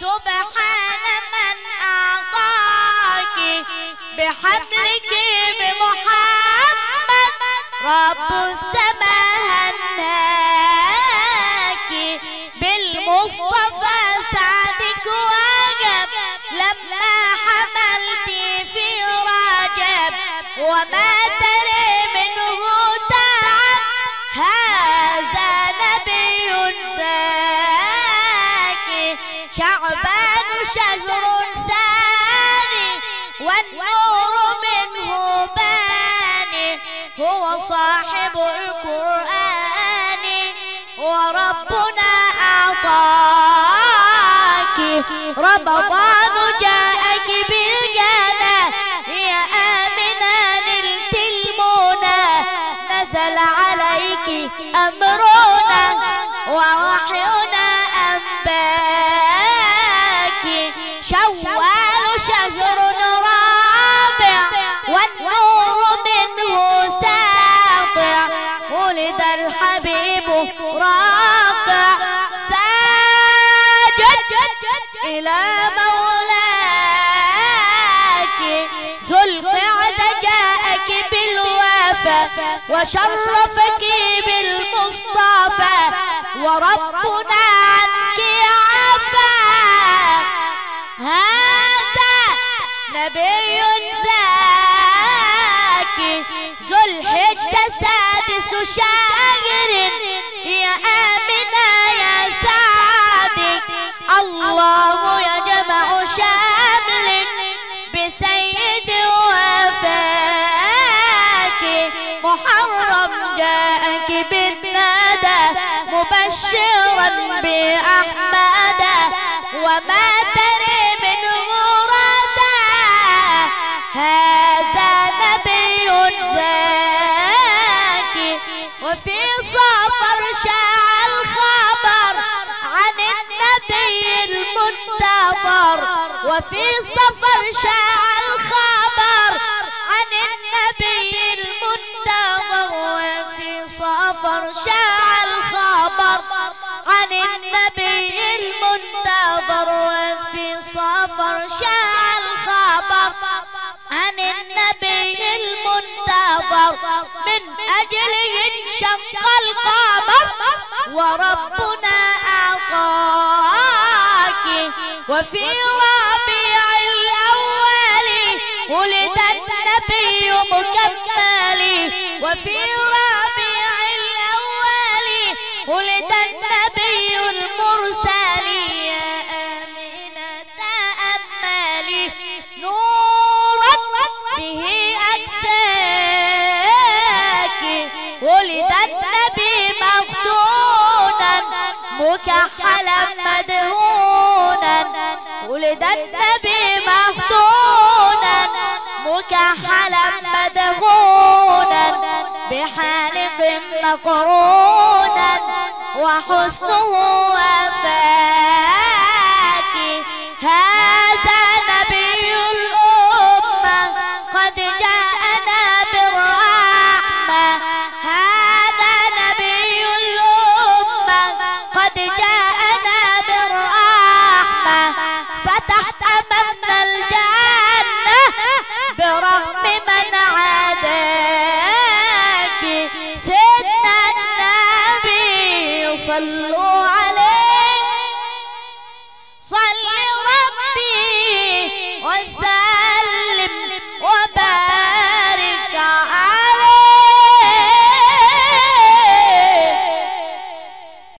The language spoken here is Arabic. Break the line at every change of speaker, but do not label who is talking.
سبحان من أعطاك بحبلك بمحمد رب السماء هناك بالمصطفى سعدك وجب لما حملت في رجب وما شعبان شهر ثاني والنور منه باني هو صاحب القرآن وربنا أعطاك. رمضان جاءك بالجنة. يا آمنة نلت المنى. نزل عليك أمرنا. ووحينا شوال شهر رابع والنور منه ساطع ولد الحبيب راقع ساجد إلى مولاك ذو القعدة جاءك بالوفا وشرفك بالمصطفى وربنا نبي زاكي ذو الحجة سادس شاعر يا آمنة يا سعدك الله يجمع شاملك بسيد وفاك محرم جاءك بالندى مبشرا بأحمد وما تري وفي صفر شاع الخبر عن النبي المنتظر. وفي صفر شاع الخبر عن النبي المنتظر. وفي صفر شاع الخبر عن النبي المنتظر. وفي صفر شاع الخبر عن النبي المنتظر. من أجله انشق القمر وربنا أعطاك. وفي ربيع الأول ولد النبي مكمل. وفي ربيع الأول ولد النبي المرسل. يا آمنة تأملي نورا به أكساك ولد النبي مفتونا مكحلا مدهونا ولد النبي مفتونا مكحلا مدهونا بحالق مقرونا وحسنه وفاك صلوا عليه. صلى